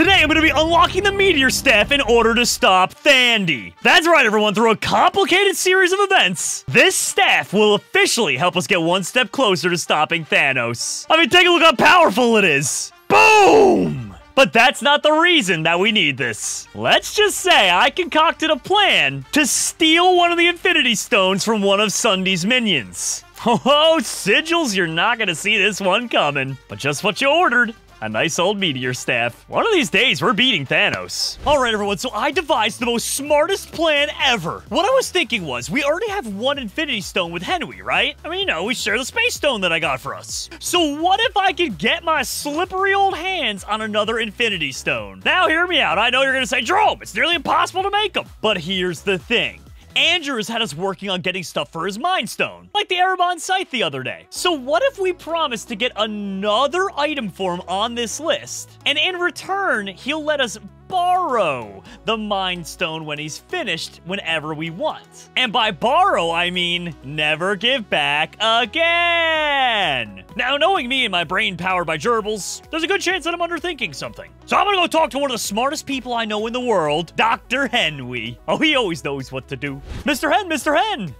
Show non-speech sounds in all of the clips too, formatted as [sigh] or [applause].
Today, I'm going to be unlocking the Meteor Staff in order to stop Thanos. That's right, everyone. Through a complicated series of events, this staff will officially help us get one step closer to stopping Thanos. I mean, take a look how powerful it is. Boom! But that's not the reason that we need this. Let's just say I concocted a plan to steal one of the Infinity Stones from one of SSundee's minions. [laughs] Oh, sigils, you're not gonna see this one coming. But just what you ordered. A nice old meteor staff. One of these days, we're beating Thanos. All right, everyone, so I devised the most smartest plan ever. What I was thinking was, we already have one Infinity Stone with Henry, right? I mean, you know, we share the Space Stone that I got for us. So what if I could get my slippery old hands on another Infinity Stone? Now, hear me out. I know you're gonna say, Jerome, it's nearly impossible to make them. But here's the thing. Andrew has had us working on getting stuff for his Mind Stone, like the Erebon Scythe the other day. So what if we promise to get another item for him on this list, and in return, he'll let us borrow the Mind Stone when he's finished whenever we want. And by borrow, I mean never give back again. Now, knowing me and my brain powered by gerbils, there's a good chance that I'm underthinking something. So I'm gonna go talk to one of the smartest people I know in the world, Dr. Henry. Oh, he always knows what to do. Mr. Hen, Mr. Hen!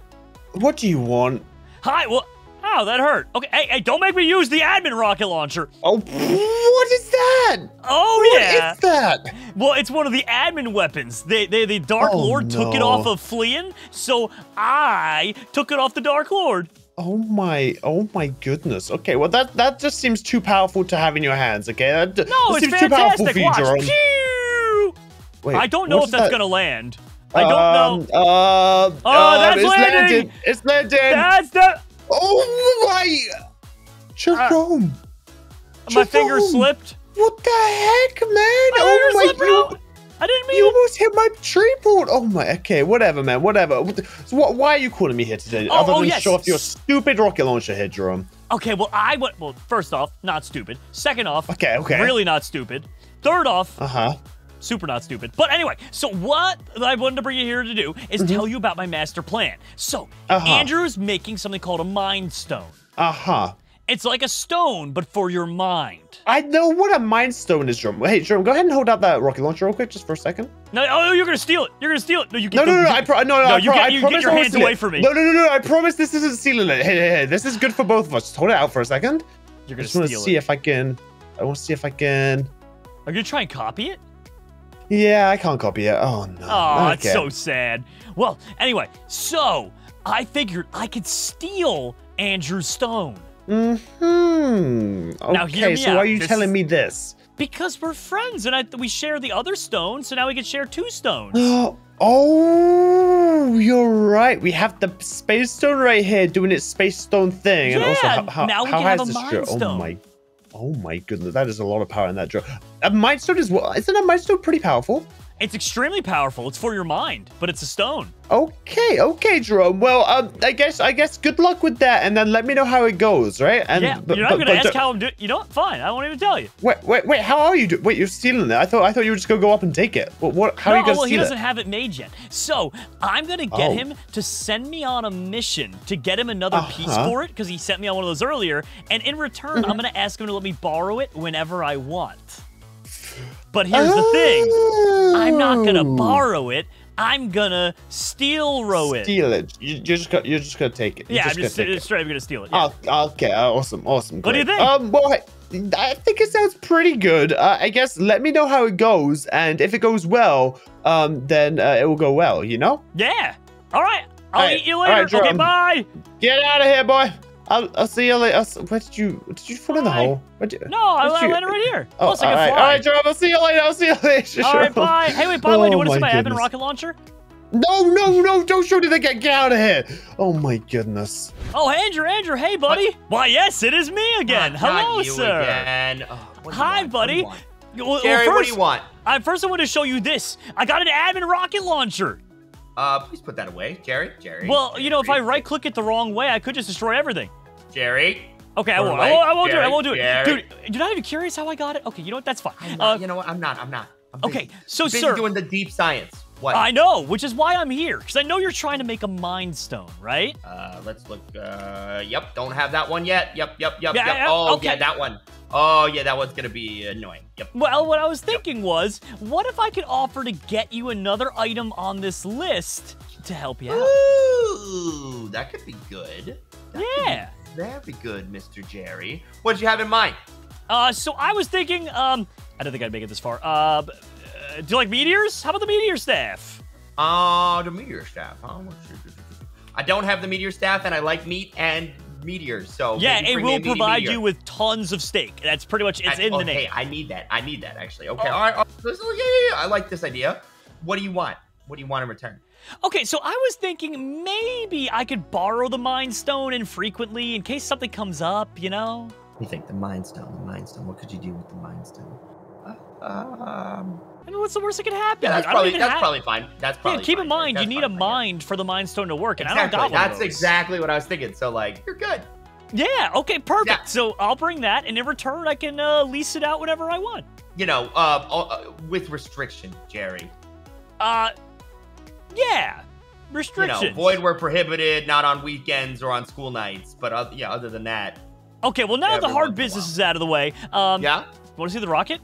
What do you want? Hi, well, ow, that hurt. Okay, hey, hey, don't make me use the admin rocket launcher. Oh, what is that? Oh, What yeah. is that? Well, it's one of the admin weapons. They, they, the Dark Oh, Lord took it off of fleeing, so I took it off the Dark Lord. Oh my, oh my goodness. Okay, well that that just seems too powerful to have in your hands. Okay, that, No, that it's seems too powerful for you, Watch. Jerome. Wait, I don't know if that's that? gonna land. I don't know. Um, Uh, Oh, uh, that's it's landing. It's landing. That's the. Oh my, Jerome. My finger slipped. What the heck, man? My oh my, bro. I didn't mean you it. almost hit my tree board. Oh my. Okay, whatever, man. Whatever. What So what, why are you calling me here today? Oh, Other oh, than yes. show off your stupid rocket launcher here, Jerome. Okay, well, I went. Well, first off, not stupid. Second off, Okay, okay. really not stupid. Third off, Uh huh. super not stupid. But anyway, so what I wanted to bring you here to do is tell you about my master plan. So, Mm-hmm. Uh-huh. Andrew's making something called a mind stone. Uh huh. It's like a stone, but for your mind. I know what a mind stone is, Jerome. Hey, Jerome, go ahead and hold out that rocket launcher real quick, just for a second. No, oh, oh you're gonna steal it. You're gonna steal it. No, you get No, no, no, no, I pro- no, no, No, I, you pro- get- I you get promise your hands away from me. No, no, no, no, I promise this isn't stealing it. Hey, hey, hey, this is good for both of us. Just hold it out for a second. You're gonna just want to see it. if I can. I want to see if I can. Are you gonna try and copy it? Yeah, I can't copy it. Oh no. Oh, okay. it's so sad. Well, anyway, so I figured I could steal Andrew's stone Hmm. Okay, Now, hear me so why are you This- telling me this? because we're friends and I, we share the other stone, so now we can share two stones. [gasps] oh, you're right. We have the space stone right here doing its space stone thing, and also how, how, now we how can have a mind stone. Oh my, oh my goodness, that is a lot of power in that drill. A mind stone is what? Isn't a mind stone pretty powerful? It's extremely powerful. It's for your mind, but it's a stone. Okay, okay, Jerome. Well, um, I guess, I guess, good luck with that, and then let me know how it goes, right? And yeah, you're not but- gonna but ask how I'm doing. You know what? Fine, I won't even tell you. Wait, wait, wait. How are you? Do- wait, you're stealing it. I thought, I thought you were just gonna go up and take it. What? what how no, are you gonna well, he steal doesn't it? have it made yet. So I'm gonna get Oh. him to send me on a mission to get him another piece Uh-huh. for it because he sent me on one of those earlier. And in return, Mm-hmm. I'm gonna ask him to let me borrow it whenever I want. But here's the thing: I'm not gonna Oh. borrow it. I'm gonna steal row it. Steal it. You, you're just gonna, you're just gonna take it. You're yeah, I'm just just gonna straight up gonna steal it. Yeah. Oh, okay, awesome, awesome. What do you great. think? Um, well, I, think it sounds pretty good. Uh, I guess let me know how it goes, and if it goes well, um, then uh, it will go well. You know. yeah. All right. I'll Alright, eat you later. okay, Jerome. bye. Get out of here, boy. I'll, I'll see you later. I'll Where did you? Did you fall in the hole? Where'd you, No, I, where'd I you- landed right here. Oh, Plus, I all can right, fly. all right, Jerome. I'll see you later. I'll see you later. All right, Jerome. bye. Hey, wait, by the way, do you Oh want to see my my admin rocket launcher? No, no, no! Don't shoot it again. Get out of here. Oh my goodness. Oh, Andrew, Andrew, hey, buddy. Why, yes, it is me again. Not- Hello, not you sir. Again. Oh, what do you Hi, want? What do buddy. you want? Well, well, first, what do you want? I, first, I want to show you this. I got an admin rocket launcher. Uh, please put that away, Jerry. Jerry. Well, you know, if I right click it the wrong way, I could just destroy everything. Jerry. Okay, I won't. like I won't, I won't do it. I won't do it. Jerry. Dude, you're not even curious how I got it? Okay, you know what? That's fine. I'm Uh, you know what? I'm not. I'm not. I'm busy. okay, so, busy sir- doing the deep science. What? I know, which is why I'm here. Because I know you're trying to make a mind stone, right? Uh, let's look. Uh, yep. Don't have that one yet. Yep. Yep. Yep. Yeah, yep. yeah, oh, okay. yeah, that one. Oh yeah, that one's gonna be annoying. Yep. Well, what I was thinking was, what if I could offer to get you another item on this list to help you out? Ooh, that could be good. That Yeah. Very good, Mr. Jerry. What did you have in mind? Uh, so I was thinking, um, I don't think I'd make it this far. Uh, uh, do you like meteors? How about the meteor staff? Uh, the meteor staff. Huh? I don't have the meteor staff, and I like meat and meteors. So yeah, it bring me a will provide you with tons of steak. That's pretty much it's I- in the okay, name. I need that. I need that actually. Okay, Oh. all right. Oh, yeah, yeah, yeah. I like this idea. What do you want? What do you want in return? Okay, so I was thinking maybe I could borrow the Mind Stone infrequently in case something comes up, you know? You think the Mind Stone? The Mind Stone. What could you do with the Mind Stone? Uh, um. I mean, what's the worst that could happen? Yeah, that's I don't probably even that's have- probably fine. That's Yeah, keep fine, in Jerry. mind, you need a probably fine, mind for the Mind Stone to work, and I don't got one That's of those. exactly what I was thinking. So like, you're good. Yeah, okay, perfect. Yeah. So I'll bring that, and in return, I can uh, lease it out whenever I want. You know, uh, uh, with restriction, Jerry. Uh, yeah, You restrictions. know, void were prohibited, not on weekends or on school nights. But uh, yeah, other than that, Okay, well now the hard once in a business is out of the way. Um, yeah. Want to see the rocket?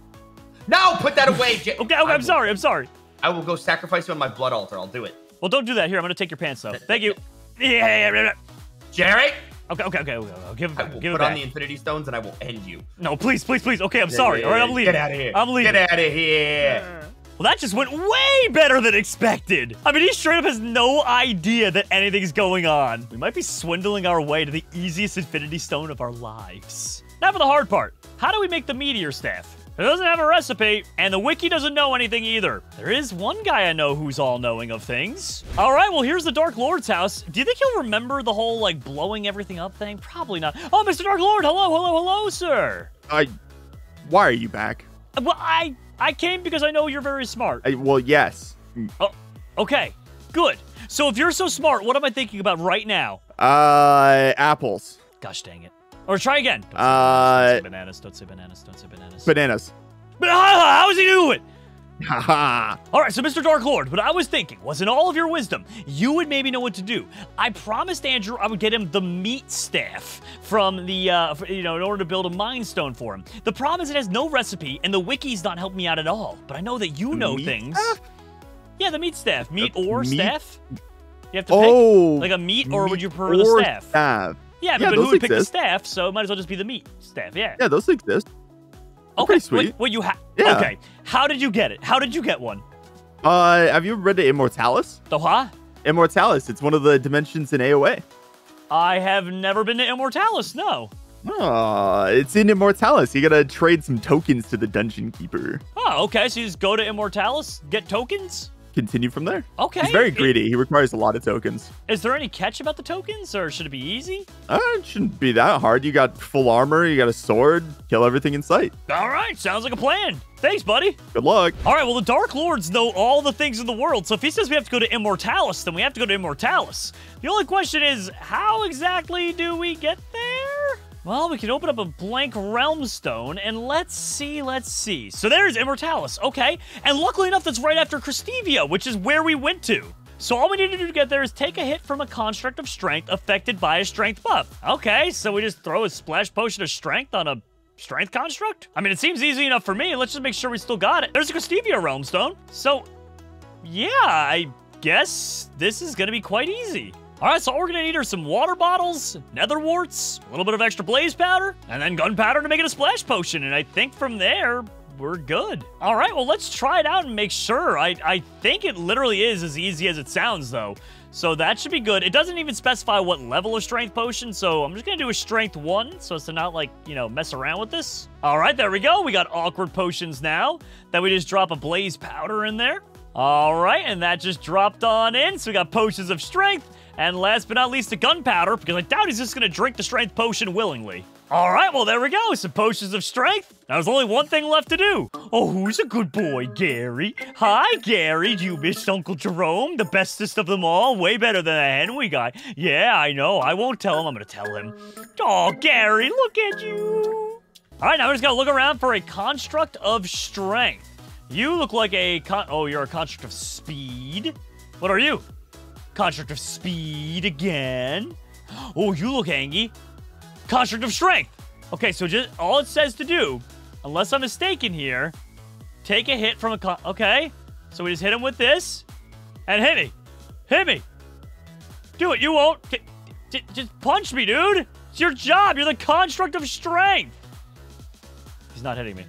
No, put that away. [laughs] Okay, okay, I I'm will- sorry, I'm sorry. I will go sacrifice you on my blood altar. I'll do it. Well, don't do that. Here, I'm gonna take your pants though. Thank you. [laughs] Yeah, yeah, yeah, yeah. Jerry, Okay, okay, okay, okay. I'll give it I will Give put it on the Infinity Stones and I will end you. No, please, please, please. Okay, I'm sorry. All right, I'm leaving. Get out of here. I'm leaving. Get out of here. Well, that just went way better than expected. I mean, he straight up has no idea that anything's going on. We might be swindling our way to the easiest Infinity Stone of our lives. Now for the hard part. How do we make the meteor staff? It doesn't have a recipe, and the wiki doesn't know anything either. There is one guy I know who's all-knowing of things. All right, well, here's the Dark Lord's house. Do you think he'll remember the whole, like, blowing everything up thing? Probably not. Oh, Mr. Dark Lord, hello, hello, hello, sir. I. Why are you back? Well, I I came because I know you're very smart. I, well, yes. Oh, Okay, good. So if you're so smart, what am I thinking about right now? Uh, apples, Gosh dang it. Or try again. Don't say Uh, bananas. Don't say bananas. Don't say bananas. bananas. But how, how is he doing? Haha. [laughs] All right, so Mr. Dark Lord, what I was thinking was in all of your wisdom, you would maybe know what to do. I promised Andrew I would get him the meat staff from the, uh, you know, in order to build a mine stone for him. The problem is it has no recipe, and the wiki's not helping me out at all. But I know that you know Meat things. staff? Yeah, the meat staff. Meat The or meat- staff? You have to pick. Oh, Like a meat, or would you prefer the staff? staff. Yeah, Yeah, but who would pick the staff? So it might as well just be the meat staff. Yeah. Yeah, those exist. Okay. pretty sweet. Wait, you have? Yeah. Okay. How did you get it? How did you get one? Uh, have you ever read the Immortalis? The huh? Immortalis. It's one of the dimensions in AOA. I have never been to Immortalis. No. Oh, it's in Immortalis. You gotta trade some tokens to the dungeon keeper. Oh, okay. So you just go to Immortalis, get tokens. Continue from there. Okay. He's very greedy. He requires a lot of tokens. Is there any catch about the tokens, or should it be easy? Uh, it shouldn't be that hard. You got full armor. You got a sword. Kill everything in sight. All right. Sounds like a plan. Thanks, buddy. Good luck. All right, well, the Dark Lords know all the things in the world, so if he says we have to go to Immortalis, then we have to go to Immortalis. The only question is, how exactly do we get there? Well, we can open up a blank realm stone, and let's see, let's see. So there's Immortalis, okay. And luckily enough, that's right after Crystevia, which is where we went to. So all we need to do to get there is take a hit from a construct of strength affected by a strength buff. Okay, so we just throw a splash potion of strength on a strength construct? I mean, it seems easy enough for me. Let's just make sure we still got it. There's a Crystevia Realm Stone. So, yeah, I guess this is going to be quite easy. All right, so all we're going to need are some water bottles, nether warts, a little bit of extra blaze powder, and then gunpowder to make it a splash potion. And I think from there, we're good. All right, well, let's try it out and make sure. I, I think it literally is as easy as it sounds, though. So that should be good. It doesn't even specify what level of strength potion, so I'm just gonna do a strength one so as to not like, you know, mess around with this. All right, there we go. We got awkward potions now. Then we just drop a blaze powder in there. All right, and that just dropped on in. So we got potions of strength. And last but not least, the gunpowder, because I doubt he's just gonna drink the strength potion willingly. All right, well, there we go. Some potions of strength. Now there's only one thing left to do. Oh, who's a good boy, Gary? Hi, Gary. Do you miss Uncle Jerome? The bestest of them all. Way better than the Henry guy. Yeah, I know. I won't tell him. I'm gonna tell him. Oh, Gary, look at you. All right, now we're just gonna look around for a construct of strength. You look like a con- oh, you're a construct of speed. What are you? Construct of speed again. Oh, you look hangy. Construct of strength. Okay, so just all it says to do, unless I'm mistaken here, take a hit from a con- Okay, so we just hit him with this, and hit me. Hit me. Do it, you won't. Just punch me, dude. It's your job. You're the construct of strength. He's not hitting me.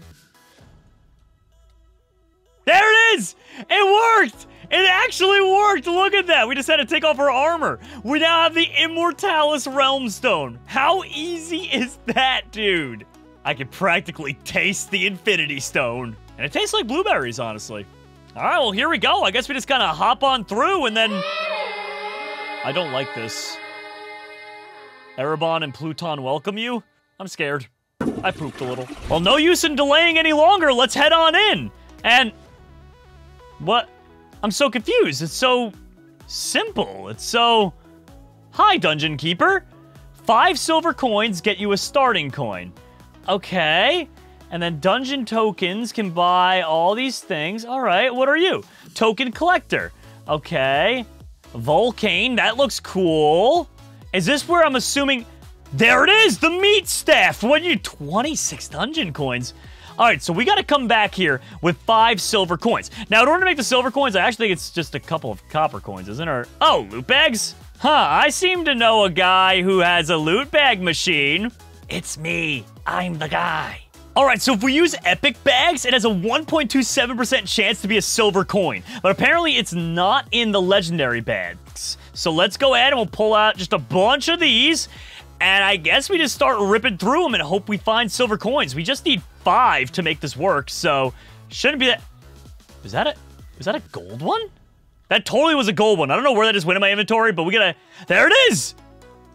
There it is! It worked! It actually worked! Look at that! We just had to take off our armor. We now have the Immortalis Realm Stone. How easy is that, dude? I can practically taste the Infinity Stone. And it tastes like blueberries, honestly. All right, well, here we go. I guess we just kind of hop on through and then... I don't like this. Erebon and Pluton welcome you? I'm scared. I pooped a little. Well, no use in delaying any longer. Let's head on in. And what? I'm so confused. It's so simple. It's so. Hi, Dungeon Keeper. Five silver coins get you a starting coin. Okay. And then dungeon tokens can buy all these things. All right. What are you? Token collector. Okay. Volcane. That looks cool. Is this where I'm assuming. There it is, the meat staff. What are you 26 dungeon coins. All right, so we got to come back here with five silver coins. Now, in order to make the silver coins, I actually think it's just a couple of copper coins, isn't it? Oh, loot bags? Huh, I seem to know a guy who has a loot bag machine. It's me. I'm the guy. All right, so if we use epic bags, it has a 1.27% chance to be a silver coin. But apparently it's not in the legendary bags. So let's go ahead and we'll pull out just a bunch of these. And I guess we just start ripping through them and hope we find silver coins. We just need five to make this work, so shouldn't be that. Is that a is that a gold one? That totally was a gold one. I don't know where that just went in my inventory, but we gotta. There it is.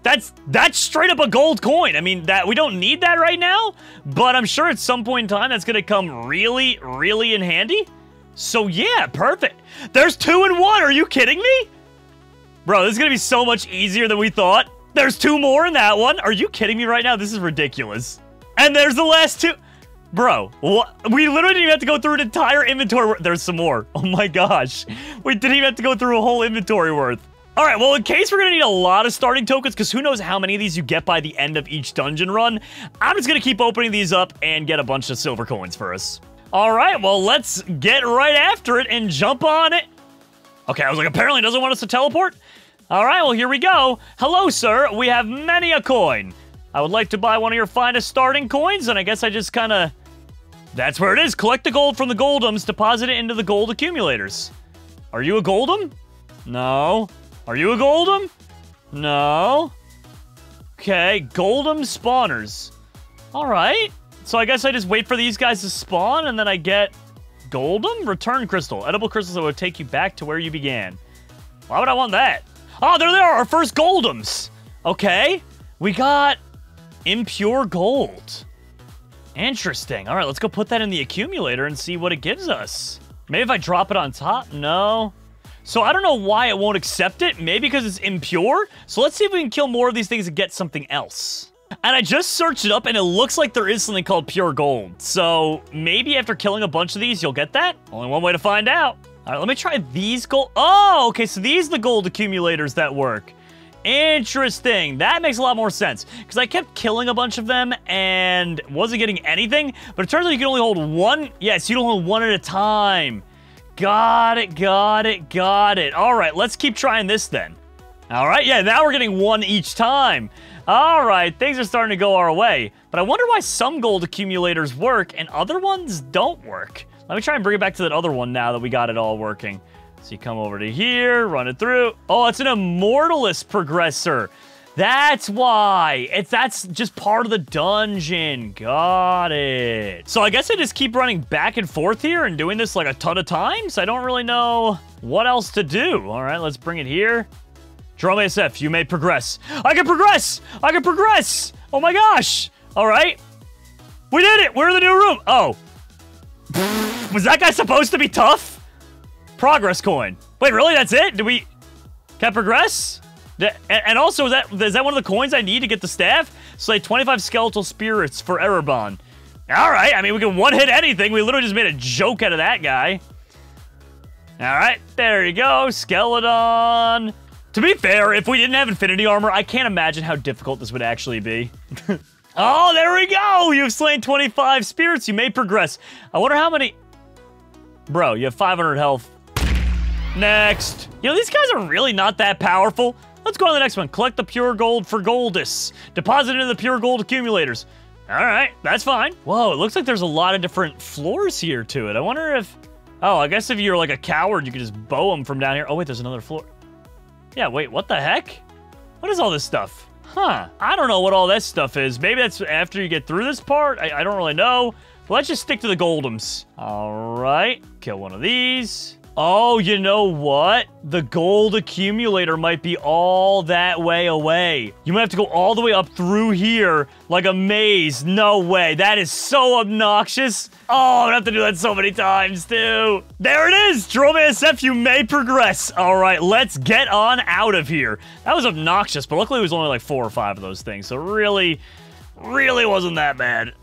That's that's straight up a gold coin. I mean that we don't need that right now, but I'm sure at some point in time that's gonna come really, really in handy. So yeah, perfect. There's two and one. Are you kidding me? Bro, this is gonna be so much easier than we thought. There's two more in that one. Are you kidding me right now? This is ridiculous. And there's the last two. Bro, what? we literally didn't even have to go through an entire inventory. There's some more. [laughs] Oh my gosh. We didn't even have to go through a whole inventory worth. All right, well, in case we're going to need a lot of starting tokens, because who knows how many of these you get by the end of each dungeon run, I'm just going to keep opening these up and get a bunch of silver coins for us. All right, well, let's get right after it and jump on it. Okay, I was like, apparently doesn't want us to teleport. All right, well, here we go. Hello, sir. We have many a coin. I would like to buy one of your finest starting coins, and I guess I just kind of... That's where it is. Collect the gold from the goldums, deposit it into the gold accumulators. Are you a goldum? No. Are you a goldum? No. Okay, goldum spawners. All right. So I guess I just wait for these guys to spawn, and then I get goldum? Return crystal. Edible crystals that will take you back to where you began. Why would I want that? Oh, there they are, our first goldums. Okay. We got impure gold. Interesting. All right, let's go put that in the accumulator and see what it gives us. Maybe if I drop it on top? No. So I don't know why it won't accept it. Maybe because it's impure. So let's see if we can kill more of these things and get something else. And I just searched it up and it looks like there is something called pure gold. So maybe after killing a bunch of these, you'll get that? Only one way to find out. All right, let me try these gold. Oh, okay, so these are the gold accumulators that work. Interesting. That makes a lot more sense. Because I kept killing a bunch of them and wasn't getting anything. But it turns out you can only hold one. Yes, you can hold one at a time. Got it, got it, got it. All right, let's keep trying this then. All right, yeah, now we're getting one each time. All right, things are starting to go our way. But I wonder why some gold accumulators work and other ones don't work. Let me try and bring it back to that other one now that we got it all working. So you come over to here, run it through. Oh, it's an Immortalis progressor. That's why. It's that's just part of the dungeon. Got it. So I guess I just keep running back and forth here and doing this like a ton of times. I don't really know what else to do. All right, let's bring it here. Jerome ASF, you may progress. I can progress! I can progress! Oh my gosh! All right. We did it! We're in the new room! Oh. Was that guy supposed to be tough? Progress coin. Wait, really? That's it? Do we... Can I progress? And also, is that is that one of the coins I need to get the staff? Like 25 skeletal spirits for Erebon. All right, I mean, we can one-hit anything. We literally just made a joke out of that guy. All right, there you go, Skeleton. To be fair, if we didn't have Infinity Armor, I can't imagine how difficult this would actually be. [laughs] Oh, there we go. You've slain 25 spirits. You may progress. I wonder how many. Bro, you have 500 health. Next. You know, these guys are really not that powerful. Let's go on to the next one. Collect the pure gold for Goldus. Deposit into the pure gold accumulators. All right, that's fine. Whoa, it looks like there's a lot of different floors here to it. I wonder if... Oh, I guess if you're like a coward, you could just bow them from down here. Oh, wait, there's another floor. Yeah, wait, what the heck? What is all this stuff? Huh, I don't know what all that stuff is. Maybe that's after you get through this part. I, I don't really know. But let's just stick to the Goldums. All right, kill one of these. Oh, you know what? The gold accumulator might be all that way away. You might have to go all the way up through here like a maze. No way. That is so obnoxious. Oh, I'm gonna have to do that so many times, too. There it is. Jerome SF, you may progress. All right, let's get on out of here. That was obnoxious, but luckily it was only like four or five of those things. So really, really wasn't that bad.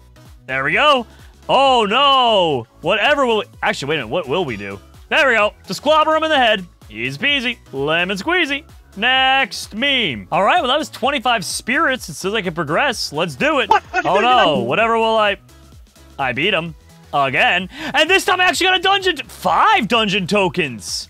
There we go. Oh, no. Whatever will... Actually, wait a minute. What will we do? There we go. Just clobber him in the head. Easy peasy. Lemon squeezy. Next meme. All right, well, that was 25 spirits. It says I can progress. Let's do it. Oh, no. Whatever will I... I beat him. Again. And this time I actually got a dungeon... Five dungeon tokens.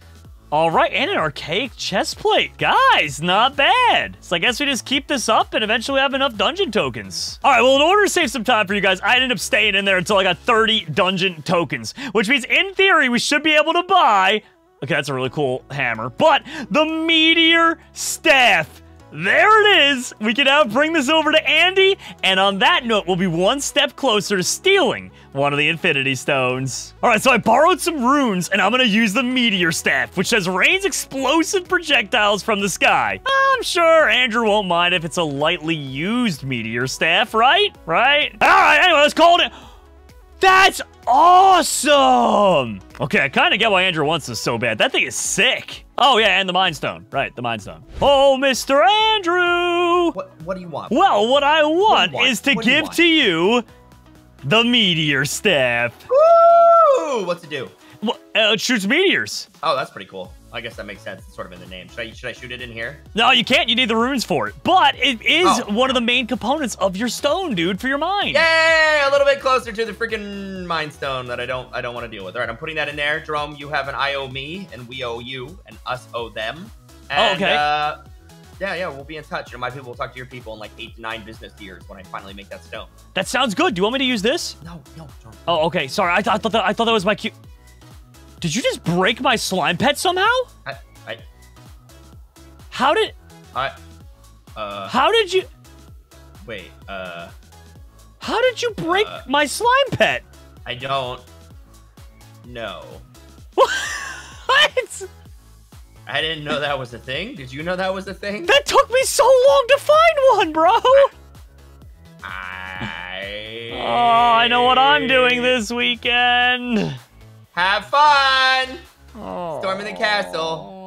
All right, and an archaic chest plate. Guys, not bad. So I guess we just keep this up and eventually have enough dungeon tokens. All right, well, in order to save some time for you guys, I ended up staying in there until I got 30 dungeon tokens, which means in theory, we should be able to buy, okay, that's a really cool hammer, but the meteor staff. There it is. We can now bring this over to Andy, and on that note, we'll be one step closer to stealing one of the Infinity Stones. All right, so I borrowed some runes, and I'm gonna use the Meteor Staff, which says rains explosive projectiles from the sky. I'm sure Andrew won't mind if it's a lightly used Meteor Staff, right? Right? All right, anyway, let's call it. That's awesome! Okay, I kind of get why Andrew wants this so bad. That thing is sick. Oh, yeah, and the Mind Stone. Right, the Mind Stone. Oh, Mr. Andrew! What What do you want? Well, what I want, want? is to What do you give to you the Meteor Staff. Woo! What's it do? Well, uh, it shoots meteors. Oh, that's pretty cool. I guess that makes sense. It's sort of in the name. Should I should I shoot it in here? No, you can't. You need the runes for it. But it is Oh. one of the main components of your stone, dude, for your mind. Yay! A little bit closer to the freaking Mind Stone that I don't I don't want to deal with. All right, I'm putting that in there. Jerome, you have an I owe me, and we owe you, and us owe them. And, okay. Uh, yeah, yeah, we'll be in touch. My people will talk to your people in like eight to nine business years when I finally make that stone. That sounds good. Do you want me to use this? No, no, Jerome. Oh, okay. Sorry. I, th- I thought that I thought that was my cue. Did you just break my slime pet somehow? I, I, How did I, uh, how did you wait, uh, how did you break Uh. my slime pet? I don't know. [laughs] What? I didn't know that was a thing. Did you know that was a thing? That took me so long to find one, bro. I. [laughs] Oh, I know what I'm doing this weekend. Have fun! Oh. Storming the castle.